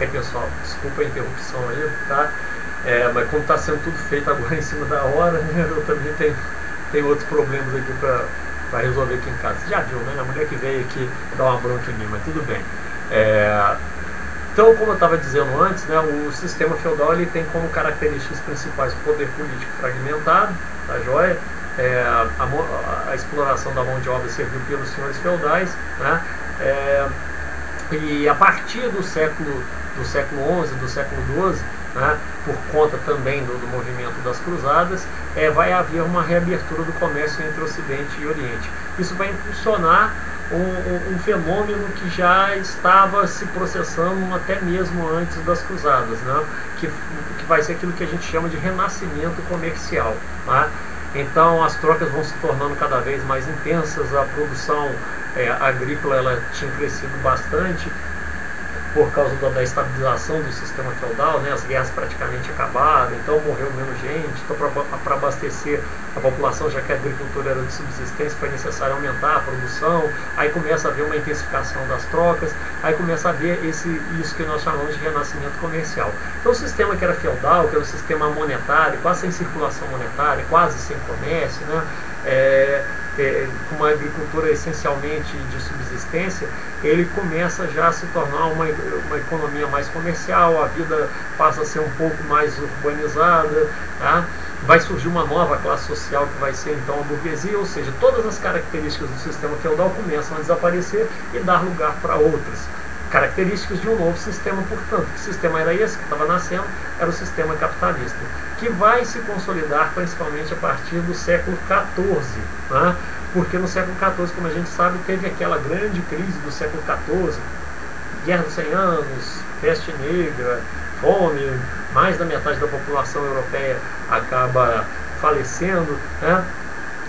É pessoal, desculpa a interrupção aí, tá? É, mas como está sendo tudo feito agora em cima da hora, né, eu também tenho, tenho outros problemas aqui para resolver aqui em casa. Você já viu, né? A mulher que veio aqui dar uma bronca em mim, mas tudo bem. É, então, como eu estava dizendo antes, né, o sistema feudal ele tem como características principais o poder político fragmentado, tá joia? É, a, a, exploração da mão de obra serviu pelos senhores feudais, né? É, e a partir do século do século XI, do século XII, né, por conta também do, do movimento das cruzadas, é, vai haver uma reabertura do comércio entre Ocidente e Oriente. Isso vai impulsionar um, um, um, fenômeno que já estava se processando até mesmo antes das cruzadas, né? que, que vai ser aquilo que a gente chama de renascimento comercial. Né? Então as trocas vão se tornando cada vez mais intensas, a produção é, agrícola ela tinha crescido bastante por causa da, da, estabilização do sistema feudal, né, as guerras praticamente acabaram, então morreu menos gente, então para abastecer a população, já que a agricultura era de subsistência, foi necessário aumentar a produção, aí começa a haver uma intensificação das trocas, aí começa a haver esse, isso que nós chamamos de renascimento comercial. Então o sistema que era feudal, que era o sistema monetário, quase sem circulação monetária, quase sem comércio, né, é, é, com uma agricultura essencialmente de subsistência, ele começa já a se tornar uma, uma economia mais comercial, a vida passa a ser um pouco mais urbanizada, tá? vai surgir uma nova classe social que vai ser então a burguesia, ou seja, todas as características do sistema feudal começam a desaparecer e dar lugar para outras características de um novo sistema, portanto, que sistema era esse que estava nascendo? Era o sistema capitalista, que vai se consolidar principalmente a partir do século XIV, né? porque no século XIV, como a gente sabe, teve aquela grande crise do século XIV, Guerra dos 100 Anos, peste negra, fome, mais da metade da população europeia acaba falecendo, né?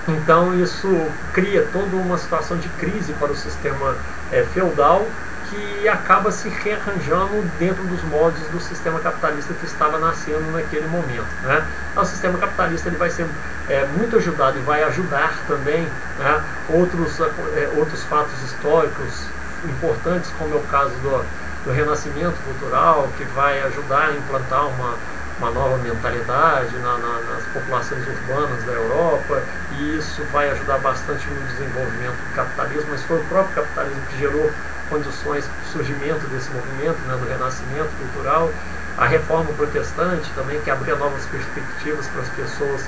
Então isso cria toda uma situação de crise para o sistema é, feudal que acaba se rearranjando dentro dos moldes do sistema capitalista que estava nascendo naquele momento. Né? Então, o sistema capitalista ele vai ser é, muito ajudado e vai ajudar também né, outros, é, outros fatos históricos importantes, como é o caso do, do renascimento cultural, que vai ajudar a implantar uma, uma nova mentalidade na, na, nas populações urbanas da Europa, e isso vai ajudar bastante no desenvolvimento do capitalismo, mas foi o próprio capitalismo que gerou condições para o surgimento desse movimento, né, do renascimento cultural, a reforma protestante também, que abria novas perspectivas para as pessoas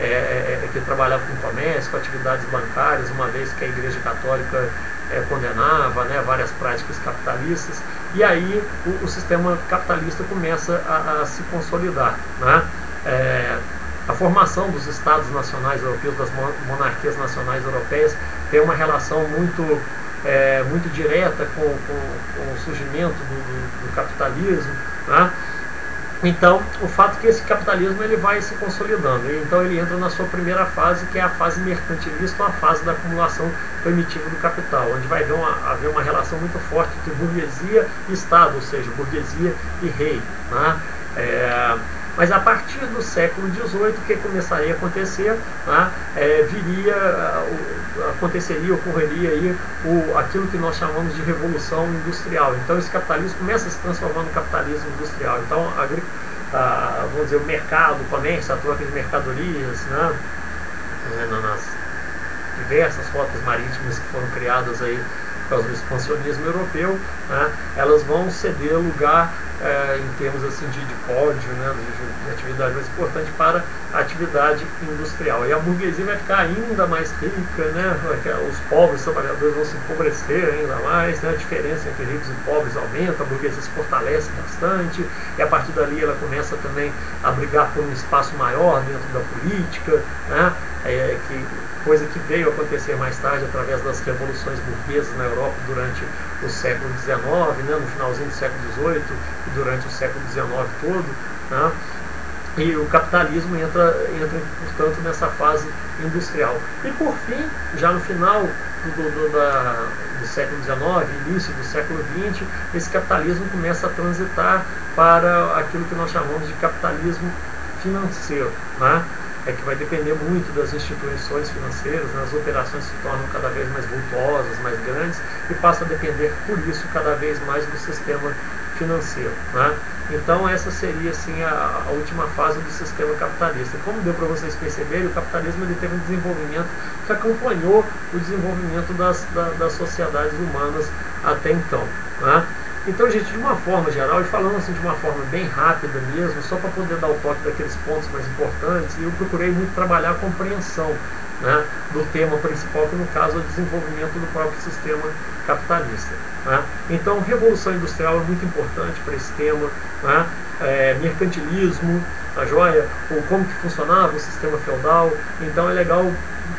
é, é, é, que trabalhavam com comércio, com atividades bancárias, uma vez que a Igreja Católica é, condenava né, várias práticas capitalistas, e aí o, o sistema capitalista começa a, a se consolidar. Né? É, a formação dos Estados nacionais europeus, das monarquias nacionais europeias, tem uma relação muito é, muito direta com, com, com o surgimento do, do, capitalismo. Né? Então, o fato é que esse capitalismo ele vai se consolidando. Então, ele entra na sua primeira fase, que é a fase mercantilista, ou a fase da acumulação primitiva do capital, onde vai haver uma, haver uma relação muito forte entre burguesia e Estado, ou seja, burguesia e rei. Né? É, mas a partir do século XVIII, o que começaria a acontecer? Né, é, viria, aconteceria, ocorreria aí o, aquilo que nós chamamos de revolução industrial. Então esse capitalismo começa a se transformar no capitalismo industrial. Então a, a, vamos dizer, o mercado, o comércio, a troca de mercadorias, né, né nas diversas rotas marítimas que foram criadas aí causa do expansionismo europeu, né, elas vão ceder lugar é, em termos assim de, de código, né, de, de, atividade mais importante para a atividade industrial. E a burguesia vai ficar ainda mais rica, né, os pobres trabalhadores vão se empobrecer ainda mais, né, a diferença entre ricos e pobres aumenta, a burguesia se fortalece bastante, e a partir dali ela começa também a brigar por um espaço maior dentro da política, né, é, coisa que veio acontecer mais tarde através das revoluções burguesas na Europa durante o século XIX, né, no finalzinho do século XVIII e durante o século XIX todo. Né, e o capitalismo entra, entra, portanto, nessa fase industrial. E por fim, já no final do, do, da, do século XIX, início do século XX, esse capitalismo começa a transitar para aquilo que nós chamamos de capitalismo financeiro. Né? É que vai depender muito das instituições financeiras, né? as operações se tornam cada vez mais vultuosas, mais grandes e passa a depender por isso cada vez mais do sistema financeiro. Né? Então essa seria assim a, a, última fase do sistema capitalista. Como deu para vocês perceberem, o capitalismo ele teve um desenvolvimento que acompanhou o desenvolvimento das, da, das sociedades humanas até então. Né? Então, gente, de uma forma geral, e falando assim de uma forma bem rápida mesmo, só para poder dar o toque daqueles pontos mais importantes, eu procurei muito trabalhar a compreensão né, do tema principal, que no caso é o desenvolvimento do próprio sistema capitalista. Né? Então, revolução industrial é muito importante para esse tema, né? é, mercantilismo, a joia, ou como que funcionava o sistema feudal. Então, é legal,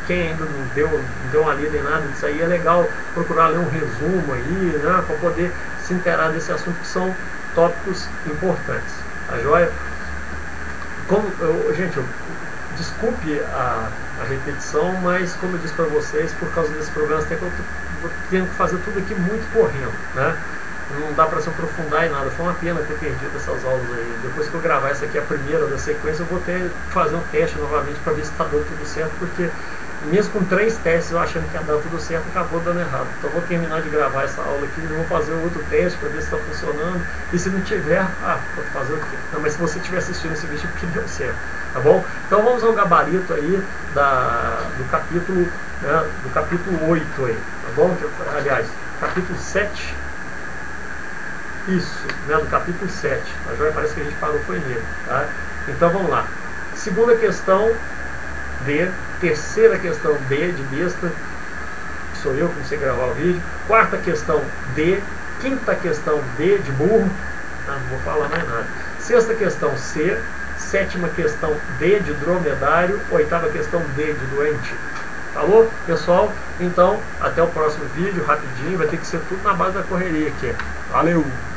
quem ainda não deu, não deu uma lida em nada disso aí, é legal procurar ler um resumo aí, né, para poder se inteirar desse assunto, que são tópicos importantes. A joia? Como, eu, gente, eu, desculpe a, a, repetição, mas como eu disse para vocês, por causa desse problema técnicos, eu tenho que fazer tudo aqui muito correndo, né? Não dá para se aprofundar em nada. Foi uma pena ter perdido essas aulas aí. Depois que eu gravar essa aqui, a primeira da sequência, eu vou ter fazer um teste novamente para ver se está dando tudo certo, porque mesmo com três testes eu achando que ia dar tudo certo, acabou dando errado. Então vou terminar de gravar essa aula aqui, vou fazer outro teste para ver se está funcionando. E se não tiver, ah, vou fazer o quê? Não, mas se você estiver assistindo esse vídeo, porque deu certo, tá bom? Então vamos ao gabarito aí da, do capítulo, né, do capítulo 8 aí, tá bom? Aliás, capítulo 7. Isso, né, do capítulo 7. A joia parece que a gente parou foi nele, tá? Então vamos lá. Segunda questão D Terceira questão B de besta, sou eu que não sei gravar o vídeo. Quarta questão D. Quinta questão D de burro. Ah, não vou falar mais nada. Sexta questão C. Sétima questão D de dromedário. Oitava questão D de doente. Falou, pessoal? Então, até o próximo vídeo, rapidinho. Vai ter que ser tudo na base da correria aqui. Valeu!